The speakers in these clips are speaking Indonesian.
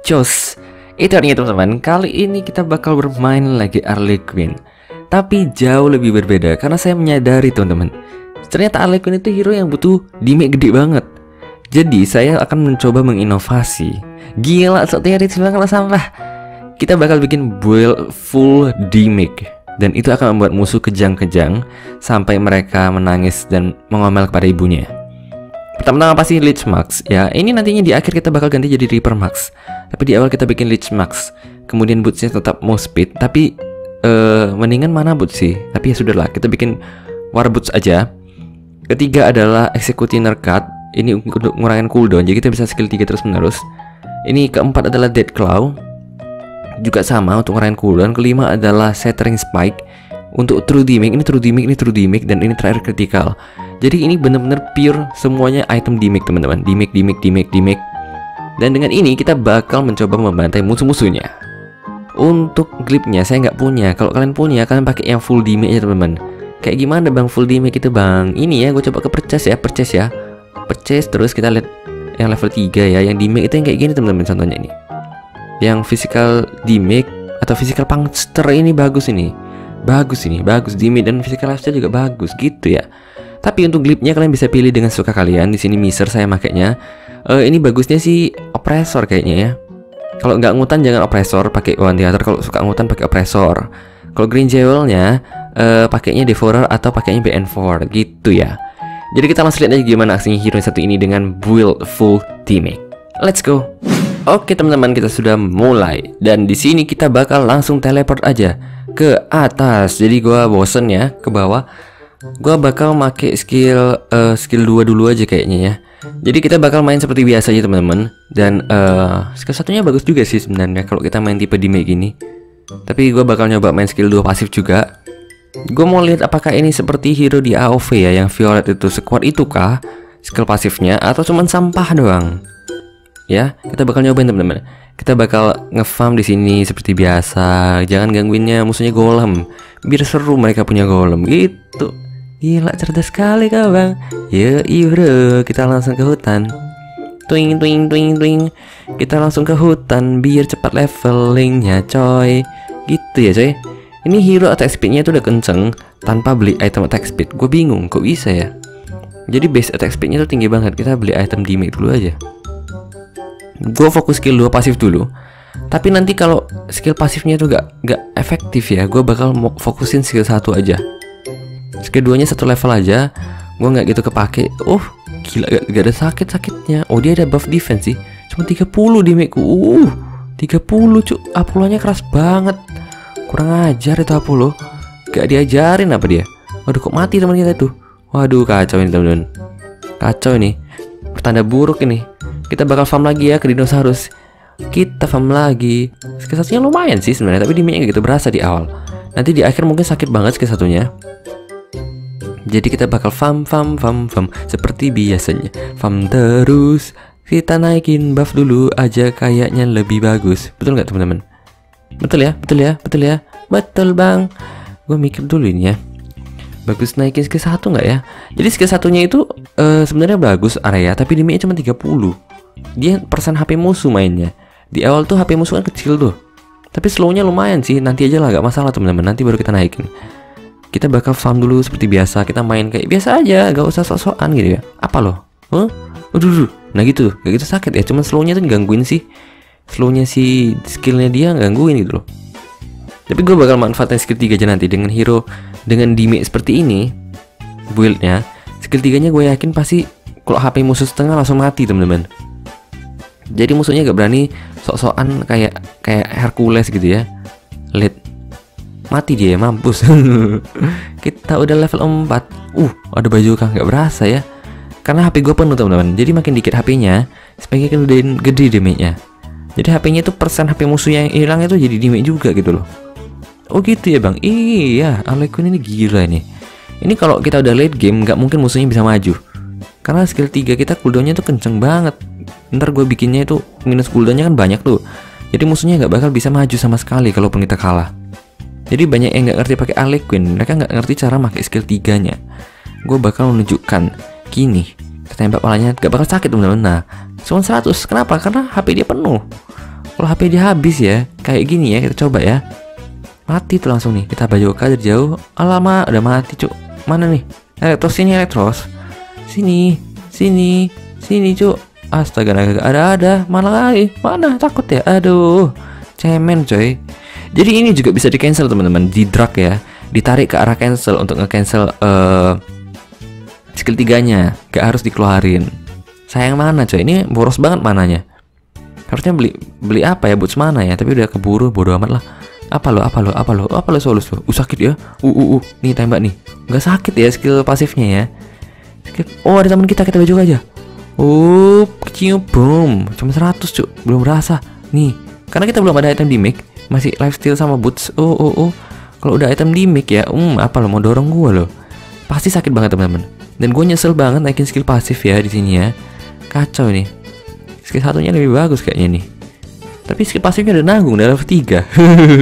Jos Itu artinya teman-teman Kali ini kita bakal bermain lagi Harley Quinn. Tapi jauh lebih berbeda Karena saya menyadari teman-teman. Ternyata Harley Quinn itu hero yang butuh dimik gede banget. Jadi saya akan mencoba menginovasi. Gila setiap hari kalau sampah Kita bakal bikin build full dimik Dan itu akan membuat musuh kejang-kejang Sampai mereka menangis dan mengomel kepada ibunya Pertama-tama pasti Lich Max ya. Ini nantinya di akhir kita bakal ganti jadi Reaper Max. Tapi di awal kita bikin Lich Max. Kemudian bootsnya tetap mau speed, tapi uh, mendingan mana boots sih? Tapi ya sudahlah, kita bikin War Boots aja. Ketiga adalah Executioner Cut. Ini untuk ngurangin cooldown, jadi kita bisa skill 3 terus menerus. Ini keempat adalah Dead Claw. Juga sama untuk ngurangin cooldown. Kelima adalah Shattering Spike. Untuk True Dimik, ini True Dimik, ini True Dimik, dan ini terakhir Critical. Jadi ini benar-benar pure semuanya item dimik teman-teman. Dimik, dimik, dimik, dimik. Dan dengan ini kita bakal mencoba membantai musuh-musuhnya. Untuk gripnya saya nggak punya. Kalau kalian punya, kalian pakai yang full dimik ya teman-teman. Kayak gimana bang full dimik itu bang? Ini ya, gue coba ke purchase ya, purchase ya. Purchase terus kita lihat yang level 3 ya. Yang dimik itu yang kayak gini teman-teman contohnya ini. Yang physical dimik atau physical puncture ini bagus ini. Bagus ini, bagus dimik dan physical lifestyle juga bagus gitu ya. Tapi untuk glipnya kalian bisa pilih dengan suka kalian. Di sini miser saya makainya. Uh, ini bagusnya sih oppressor kayaknya ya. Kalau nggak ngutan jangan oppressor, pakai one theater. Kalau suka ngutan pakai oppressor. Kalau green jewelnya uh, pakainya devourer atau pakainya BN4 gitu ya. Jadi kita langsung lihat aja gimana aksinya hero satu ini dengan build full teammate. Let's go. Oke teman-teman kita sudah mulai dan di sini kita bakal langsung teleport aja ke atas. Jadi gua bosen ya ke bawah Gua bakal make skill uh, skill 2 dulu aja kayaknya ya. Jadi kita bakal main seperti biasa aja teman-teman dan uh, skill satunya bagus juga sih sebenarnya kalau kita main tipe dimake gini. Tapi gue bakal nyoba main skill 2 pasif juga. Gue mau lihat apakah ini seperti hero di AoV ya yang Violet itu sekuat itu kah skill pasifnya atau cuman sampah doang. Ya, kita bakal nyobain teman-teman. Kita bakal ngefarm di sini seperti biasa. Jangan gangguinnya musuhnya golem. Biar seru mereka punya golem gitu. Gila cerdas sekali kau bang. Ya iya Kita langsung ke hutan. Twing twing twing twing. Kita langsung ke hutan Biar cepat levelingnya coy. Gitu ya coy. Ini hero attack speednya itu udah kenceng Tanpa beli item attack speed. Gue bingung kok bisa ya? Jadi base attack speednya tuh tinggi banget. Kita beli item dimake dulu aja Gue fokus skill 2 pasif dulu. Tapi nanti kalau skill pasifnya tuh gak, gak efektif ya Gue bakal fokusin skill satu aja. Keduanya satu level aja gue nggak gitu kepake oh gila gak, gak ada sakit sakitnya oh dia ada buff defense sih. Cuma 30 di meku uh 30 cuk. Apollonya keras banget. Kurang ajar itu Apollo gak diajarin apa dia? Waduh kok mati teman kita tuh? Waduh kacau ini teman-teman. Kacau ini. Pertanda buruk ini kita bakal farm lagi ya ke dinosaurus kita farm lagi skill lumayan sih sebenarnya tapi dimiknya gitu berasa di awal nanti di akhir mungkin sakit banget skill satunya jadi kita bakal fam fam fam fam seperti biasanya. Fam terus. Kita naikin buff dulu aja kayaknya lebih bagus. Betul nggak teman-teman? Betul ya, betul ya, betul ya. Betul bang. Gue mikir dulu ini ya. Bagus naikin skill satu nggak ya? Jadi skill satunya itu uh, sebenarnya bagus area, tapi di cuma 30 Dia persen HP musuh mainnya. Di awal tuh HP musuh kan kecil tuh. Tapi slownya lumayan sih. Nanti aja lah, gak masalah teman-teman. Nanti baru kita naikin. Kita bakal farm dulu seperti biasa. Kita main kayak biasa aja. Gak usah sok-sokan gitu ya. Apa loh? Huh? Aduh, nah gitu. Gak gitu sakit ya. Cuman slownya tuh gangguin sih. Slownya si skillnya dia gangguin gitu loh. Tapi gue bakal manfaatin skill 3 aja nanti. Dengan hero dengan dimik seperti ini buildnya skill 3 nya gue yakin pasti kalau HP musuh setengah langsung mati teman-teman jadi musuhnya gak berani sok-sokan kayak kayak Hercules gitu ya. Lihat. Mati dia mampus. Kita udah level 4 uh ada baju kah? Nggak berasa ya. Karena HP gue penuh teman-teman. Jadi makin dikit HP-nya semakin gede, gede damage-nya. Jadi HP-nya itu persen HP musuh yang hilang itu jadi damage juga gitu loh. Oh gitu ya bang? Iya Alekun ini gila nih ini kalau kita udah late game nggak mungkin musuhnya bisa maju. Karena skill 3 kita cooldownnya tuh kenceng banget ntar gue bikinnya itu minus cooldownnya kan banyak tuh. Jadi musuhnya nggak bakal bisa maju sama sekali kalaupun kita kalah. Jadi banyak yang nggak ngerti pakai Harley Quinn, mereka nggak ngerti cara pakai skill tiganya. Gue bakal menunjukkan gini, tembak palanya gak bakal sakit teman-teman nah cuma 100 kenapa? Karena HP dia penuh. Kalau HP dia habis ya kayak gini ya kita coba ya. Mati tuh langsung nih. Kita baju dari jauh. Alamak udah mati cuk. Mana nih? Elektros sini elektros. Sini sini sini cuk astaga ada ada. Mana lagi? Mana? Takut ya? Aduh. Cemen coy. Jadi ini juga bisa di cancel teman-teman. Di drag ya. Ditarik ke arah cancel untuk nge-cancel uh, skill tiganya. Gak harus dikeluarin. Sayang mana coy? Ini boros banget mananya. Harusnya beli beli apa ya? Boots mana ya? Tapi udah keburu bodo amat lah. Apa lo? Apa lo? Apa lo? Apa lo? Solus lo uh sakit ya? Uh uh uh. Nih tembak nih. Nggak sakit ya skill pasifnya ya? Skill oh ada teman kita kita baju aja oh kecil boom. Cuma 100 cuk. Belum berasa. Nih karena kita belum ada item di make masih lifesteal sama boots. Oh oh oh. Kalau udah item di make ya um apa lo mau dorong gua lo? Pasti sakit banget teman-teman. Dan gue nyesel banget naikin skill pasif ya di sini ya. Kacau nih. Skill satunya lebih bagus kayaknya nih. Tapi skill pasifnya udah nanggung udah level 3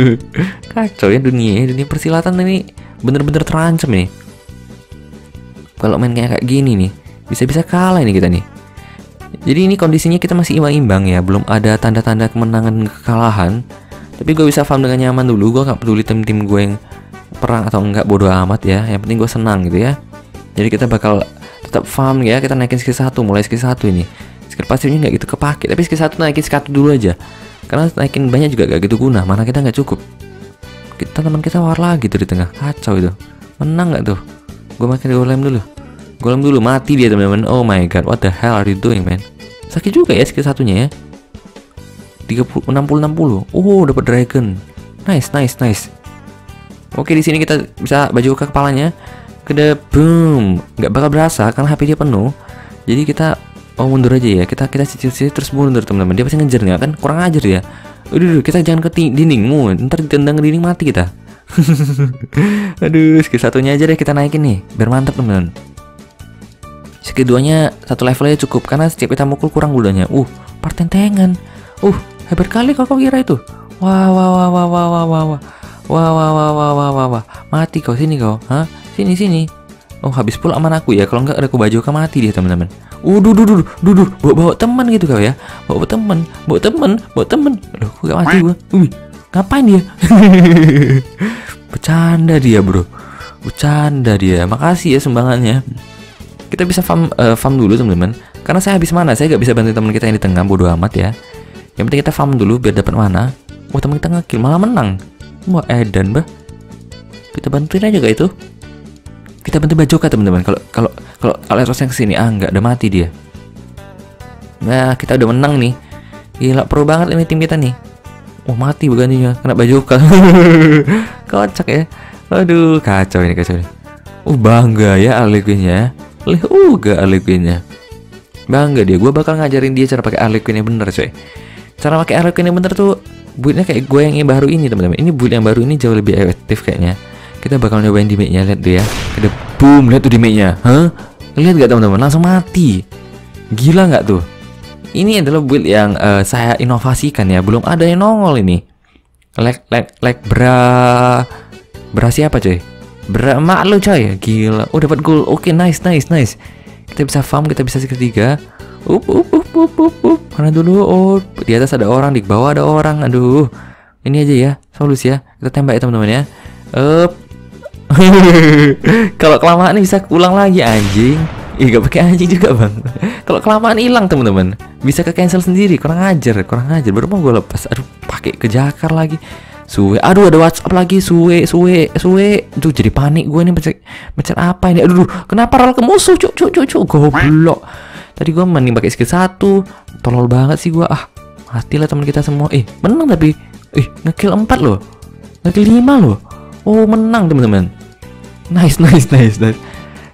Kacau ya dunia Dunia persilatan ini bener-bener terancam nih Kalau main kayak gini nih Bisa-bisa kalah ini kita nih Jadi ini kondisinya kita masih imbang-imbang ya Belum ada tanda-tanda kemenangan kekalahan. Tapi gue bisa farm dengan nyaman dulu Gue gak peduli tim-tim gue yang perang atau enggak bodo amat ya. Yang penting gue senang gitu ya. Jadi kita bakal tetap farm ya Kita naikin skill 1 mulai skill 1 ini. Skill pasifnya nggak gitu kepake Tapi skill 1 naikin skill 1 dulu aja. Karena naikin banyak juga gak gitu guna mana kita nggak cukup. Kita teman kita war lagi tuh di tengah kacau itu. Menang nggak tuh? Gue makin golem dulu golem dulu mati dia teman-teman. Oh my god what the hell are you doing man? Sakit juga ya skill satunya ya. 30 60 60 oh dapat dragon. Nice nice nice. Oke di sini kita bisa baju ke kepalanya. Kede boom. Nggak bakal berasa karena HP dia penuh. Jadi kita oh mundur aja ya. Kita kita cicil-cicil terus mundur teman-teman. Dia pasti ngejar nggak kan? Kurang ajar ya udah, kita jangan ke dindingmu. Ntar ditendang ke dinding mati kita. Aduh skill satunya aja deh kita naikin nih. Biar mantap teman-teman skill duanya satu levelnya cukup karena setiap kita mukul kurang gulanya uh partentengan uh hebat kali kau kira itu? Wah wah wah wah wah wah wah wah. Wah wah wah wah wah wah wah. Mati kau sini kau. Hah? Sini sini. Oh habis pula aman aku ya kalau nggak ada baju kau mati dia teman-teman. Uh, duh, duh, duh, duh, duh, bawa, bawa teman gitu kau ya, bawa teman, bawa teman, bawa teman. Loh, kok gak mati gua? Wih, ngapain dia? Bercanda dia bro, bercanda dia. Makasih ya sumbangannya. Kita bisa farm, uh, farm dulu teman-teman. Karena saya habis mana, saya gak bisa bantu teman kita yang di tengah, bodo amat ya. Yang penting kita farm dulu biar dapat mana. Wah teman kita ngekill malah menang. Wah edan bah. Kita bantuin aja gak itu? kita bantu Bajoka teman-teman kalau kalau kalau Aleros yang ke sini ah nggak udah mati dia nah kita udah menang nih gila pro banget ini tim kita nih oh mati ya kena Bajoka kocak ya aduh kacau ini kacau ini uh bangga ya Arlequinnya leh gak Arlequinnya bangga dia gue bakal ngajarin dia cara pakai Arlequin yang bener coy. Cara pakai Arlequin yang bener tuh buildnya kayak gue yang baru ini teman-teman. Ini build yang baru ini jauh lebih efektif kayaknya. Kita bakal nyobain di nya lihat tuh ya. Ada boom lihat tuh di nya hah? Lihat gak teman-teman? Langsung mati. Gila nggak tuh? Ini adalah build yang uh, saya inovasikan ya. Belum ada yang nongol ini. Leg leg leg bra bra siapa coy bra mak lu coy. Gila. Oh dapat gold oke okay, nice nice nice. Kita bisa farm kita bisa ketiga up up up up up up. Mana dulu? Oh di atas ada orang di bawah ada orang. Aduh. Ini aja ya solusi ya. Kita tembak ya teman-teman ya. Up. Kalau kelamaan bisa ulang lagi anjing. Ih gak pakai anjing juga bang. Kalau kelamaan hilang teman-teman, bisa ke cancel sendiri. Kurang ajar, kurang ajar. Baru mau gue lepas. Aduh, pakai ke jakar lagi. Suwe, aduh ada WhatsApp lagi, suwe, suwe, suwe. Tuh jadi panik gue nih mencet, mencet apa ini? Aduh, kenapa rel ke musuh? Cuk, cuk, cuk, cuk, goblok. Tadi gue mending pakai skill satu, tolol banget sih gue. Ah, matilah teman kita semua. Eh, menang tapi, eh ngekill empat loh, ngekill lima loh. Oh menang teman-teman. Nice, nice, nice, nice.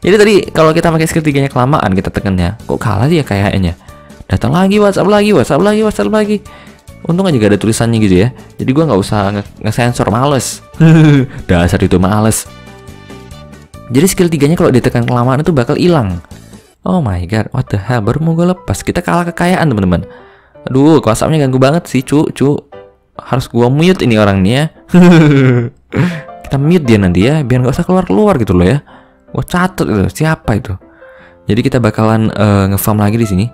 Jadi tadi kalau kita pakai skill tiganya kelamaan kita tekannya, kok kalah dia kayaknya. Datang lagi WhatsApp lagi, WhatsApp lagi, WhatsApp lagi. Untung aja gak ada tulisannya gitu ya. Jadi gua nggak usah nge-sensor males. Dasar itu males. Jadi skill tiganya kalau ditekan kelamaan itu bakal hilang. Oh my god, what the hell? Baru mau gue lepas. Kita kalah kekayaan teman-teman. Aduh, WhatsAppnya ganggu banget sih, cu, cu. Harus gua mute ini orangnya. kita mute dia nanti ya biar nggak usah keluar keluar gitu loh ya gue catat itu siapa itu Jadi kita bakalan uh, ngefarm lagi di sini.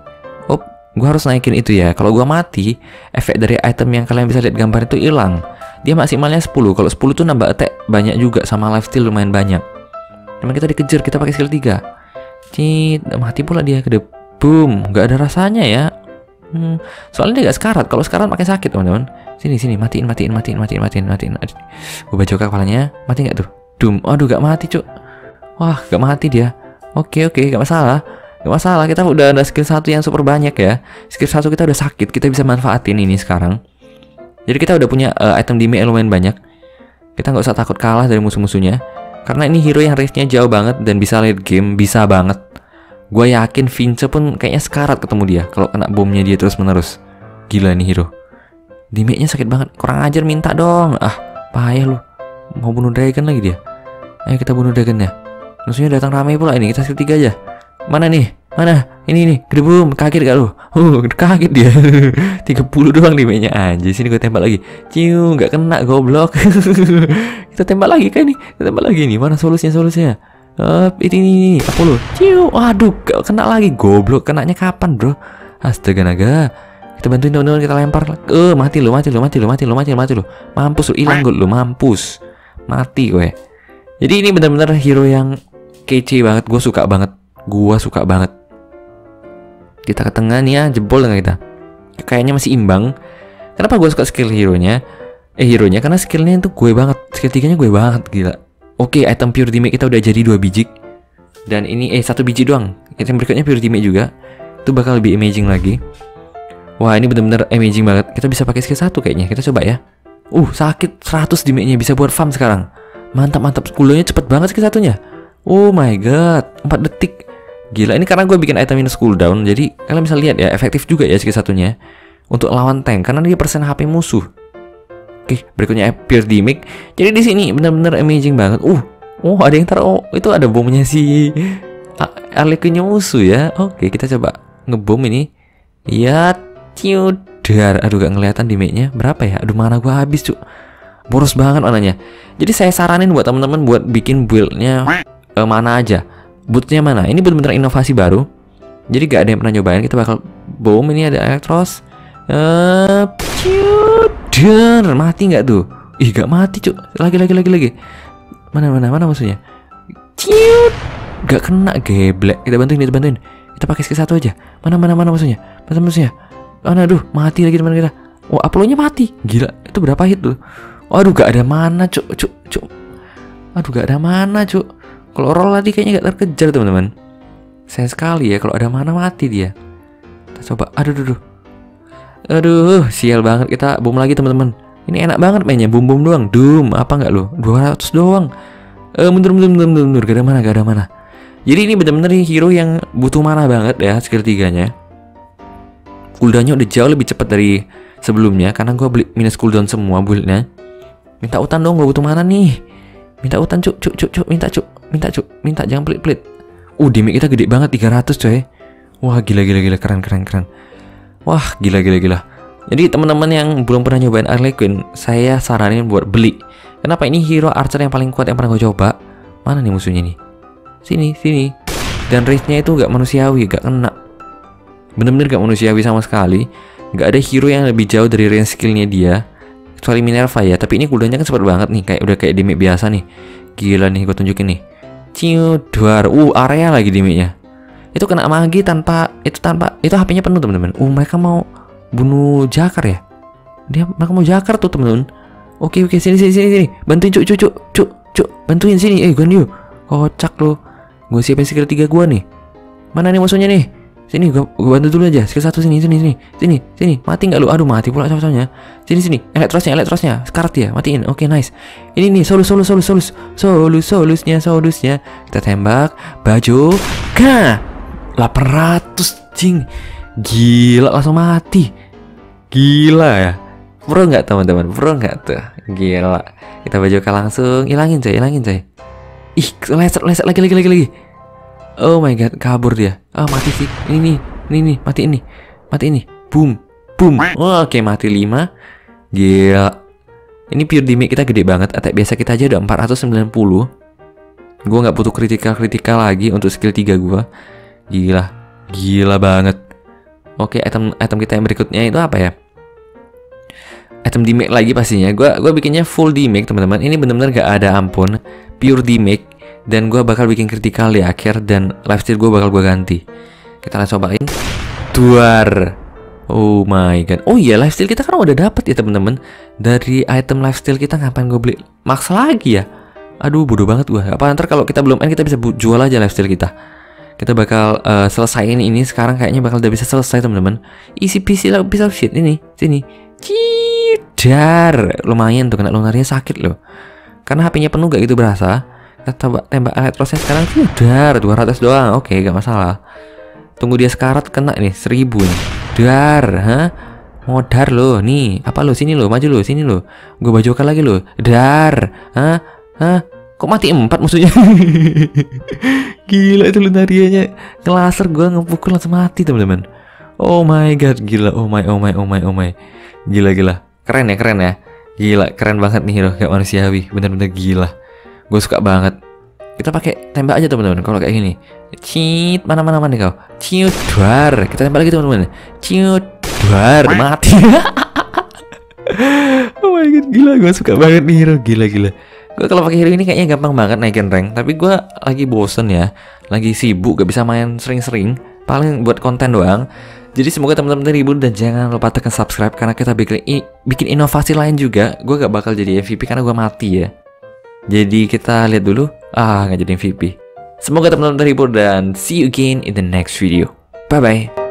Oh, gua harus naikin itu ya. Kalau gua mati, efek dari item yang kalian bisa lihat gambar itu hilang. Dia maksimalnya 10. Kalau 10 tuh nambah attack banyak juga sama lifesteal lumayan banyak. Cuman kita dikejar, kita pakai skill 3. Cit, mati pula dia ke Boom, nggak ada rasanya ya. Hmm, soalnya dia gak sekarat. Kalau sekarat makin sakit, teman-teman. Sini, sini, matiin, matiin, matiin, matiin, matiin, matiin. Gue baca kepalanya, mati nggak tuh? Doom. Aduh, gak mati, cuk. Wah, gak mati dia. Oke, oke, gak masalah. Gak masalah, kita udah ada skill satu yang super banyak ya. Skill satu kita udah sakit, kita bisa manfaatin ini sekarang. Jadi kita udah punya uh, item di yang lumayan banyak. Kita nggak usah takut kalah dari musuh-musuhnya. Karena ini hero yang range-nya jauh banget dan bisa late game, bisa banget. Gue yakin Vince pun kayaknya sekarat ketemu dia kalau kena bomnya dia terus menerus. Gila nih hero. Damage-nya sakit banget. Kurang ajar minta dong. Ah, payah lu. Mau bunuh dragon lagi dia. Ayo kita bunuh dragon ya. Musuhnya datang ramai pula ini. Kita skill 3 aja. Mana nih? Mana? Ini nih, gedebum, kaget gak lu? Uh, kaget dia. 30 doang damage-nya aja. Sini gue tembak lagi. Ciu, nggak kena goblok. kita tembak lagi kan nih. Kita tembak lagi nih. Mana solusinya solusinya? Uh, ini ini, ini. Apollo. Ciu. Waduh, kena lagi goblok. Kenanya kapan, Bro? Astaga naga. Kita bantuin teman-teman kita lempar. Eh, mati lu, mati lu, mati lu, mati lu, mati lu, mati lu. Mampus lu, hilang gue lu, mampus. Mati gue. Jadi ini benar-benar hero yang kece banget. Gue suka banget. Gue suka banget. Kita ke tengah nih ya, jebol dengan kita. Kayaknya masih imbang. Kenapa gue suka skill hero-nya? Eh hero-nya karena skillnya itu gue banget. Skill tiganya gue banget gila. Oke, item pure damage kita udah jadi dua biji. Dan ini eh satu biji doang. Item berikutnya pure damage juga. Itu bakal lebih amazing lagi. Wah, ini bener-bener amazing banget. Kita bisa pakai skill satu kayaknya. Kita coba ya. Uh, sakit 100 damage-nya bisa buat farm sekarang. Mantap, mantap. Cooldownnya cepet banget skill satunya. Oh my god, 4 detik. Gila, ini karena gue bikin item minus cooldown. Jadi kalian bisa lihat ya, efektif juga ya skill satunya. Untuk lawan tank, karena dia persen HP musuh. Oke, berikutnya Pure Dimik. Jadi di sini benar-benar amazing banget. Uh, oh ada yang taruh. Oh, itu ada bomnya si Arlequinnya musuh ya. Oke, kita coba ngebom ini. Ya, ciudar. Aduh, gak ngeliatan dimiknya. Berapa ya? Aduh, mana gua habis, cuk. Boros banget mananya. Jadi saya saranin buat teman-teman buat bikin buildnya uh, mana aja. Bootnya mana? Ini benar-benar inovasi baru. Jadi gak ada yang pernah nyobain. Kita bakal bom. Ini ada elektros. Eh, uh, mati nggak tuh? Ih, gak mati, cuk. Lagi lagi lagi lagi. Mana mana mana musuhnya? Ciut. Gak kena geblek. Kita bantuin, kita bantuin. Kita pakai skill satu aja. Mana mana mana musuhnya? Mana musuhnya? Mana aduh, mati lagi teman kita. Oh, Apollo-nya mati. Gila, itu berapa hit tuh? Waduh, gak ada mana, cuk, cuk, cuk. Aduh, gak ada mana, cuk. Kalau roll tadi kayaknya gak terkejar, teman-teman. Saya sekali ya, kalau ada mana mati dia. Kita coba. Aduh, aduh, aduh. Aduh, sial banget kita bom lagi teman-teman. Ini enak banget mainnya, bom bom doang. Doom, apa nggak lo? 200 doang. Eh, mundur, mundur, mundur, mundur, mundur. Gak ada mana, gak ada mana. Jadi ini benar-benar hero yang butuh mana banget ya skill tiganya. Cooldownnya udah jauh lebih cepat dari sebelumnya karena gue beli minus cooldown semua buildnya. Minta utan dong, gue butuh mana nih? Minta utan cuk, cuk, cuk, cuk, minta cuk, minta cuk, minta jangan pelit-pelit. Uh, damage kita gede banget 300 coy. Wah, gila gila gila keren keren keren. Wah, gila gila gila. Jadi teman-teman yang belum pernah nyobain Harley Quinn, saya saranin buat beli. Kenapa ini hero archer yang paling kuat yang pernah gue coba? Mana nih musuhnya nih? Sini, sini. Dan range-nya itu gak manusiawi, gak kena. Bener-bener gak manusiawi sama sekali. Gak ada hero yang lebih jauh dari range skillnya dia. Kecuali Minerva ya, tapi ini cooldownnya kan cepet banget nih, kayak udah kayak dimik biasa nih. Gila nih, gue tunjukin nih. Ciu, duar, uh area lagi dimiknya itu kena magi tanpa itu tanpa itu HP-nya penuh teman-teman. Uh mereka mau bunuh Jakar ya? Dia mereka mau Jakar tuh teman-teman. Oke oke sini sini sini sini. Bantuin cuk cuk cuk cuk cuk. Bantuin sini. Eh Gandio kocak lo gue siapin skill tiga gue nih. Mana nih musuhnya nih sini gue, gue bantu dulu aja. Skill satu sini sini sini. Sini sini. Mati nggak lu? Aduh mati pula sama-samanya. Sini sini. Elektrosnya elektrosnya sekarat ya matiin. Oke nice. Ini nih solus solus solus solus. Solus solusnya solusnya. Kita tembak. Baju. Kah 800 jing. Gila langsung mati. Gila ya. Pro nggak teman-teman? Pro nggak tuh? Gila. Kita bajukan langsung. Ilangin coy. Ilangin coy. Ih leset leset lagi lagi lagi lagi Oh my god Kabur dia. Oh mati sih Ini nih Ini nih Mati ini Mati ini. Boom Boom. Oh, Oke okay, mati 5 Gila. Ini pure damage kita gede banget. Attack biasa kita aja udah 490 Gue nggak butuh kritikal-kritikal lagi Untuk skill 3 gue Gila, gila banget. Oke, item item kita yang berikutnya itu apa ya? Item damage lagi pastinya. Gua gua bikinnya full damage, teman-teman. Ini benar-benar gak ada ampun, pure damage dan gua bakal bikin critical di akhir dan lifesteal gua bakal gua ganti. Kita langsung cobain. Duar. Oh my god. Oh iya, lifesteal kita kan udah dapet ya, teman-teman. Dari item lifesteal kita ngapain gue beli max lagi ya? Aduh, bodoh banget gua. Apa ntar kalau kita belum end kita bisa jual aja lifesteal kita kita bakal uh, selesaiin ini sekarang kayaknya bakal udah bisa selesai teman-teman isi PC lah bisa shit ini sini cidar lumayan tuh kena lunarnya sakit loh karena HP-nya penuh gak gitu berasa tembak tembak elektrosnya sekarang cidar 200 doang oke gak masalah tunggu dia sekarat kena nih 1000 nih dar hah modar loh nih apa lo sini lo maju lo sini lo gue bajokan lagi lo dar hah hah Kok mati empat musuhnya? gila itu lunarianya ngelaser gue ngepukul langsung mati teman-teman. Oh my god, gila. Oh my, oh my, oh my, oh my. Gila, gila. Keren ya, keren ya. Gila, keren banget nih hero kayak manusiawi. Bener-bener gila. Gue suka banget. Kita pakai tembak aja teman-teman. Kalau kayak gini, ciut mana mana mana kau. Ciut duar. Kita tembak lagi teman-teman. Ciut duar mati. oh my god, gila. Gue suka banget nih hero. Gila, gila. Gue kalau pakai hero ini kayaknya gampang banget naikin rank, tapi gue lagi bosen ya, lagi sibuk gak bisa main sering-sering, paling buat konten doang. Jadi semoga teman-teman terhibur dan jangan lupa tekan subscribe karena kita bikin bikin inovasi lain juga. Gue gak bakal jadi MVP karena gue mati ya. Jadi kita lihat dulu. Ah, nggak jadi MVP. Semoga teman-teman terhibur dan see you again in the next video. Bye bye.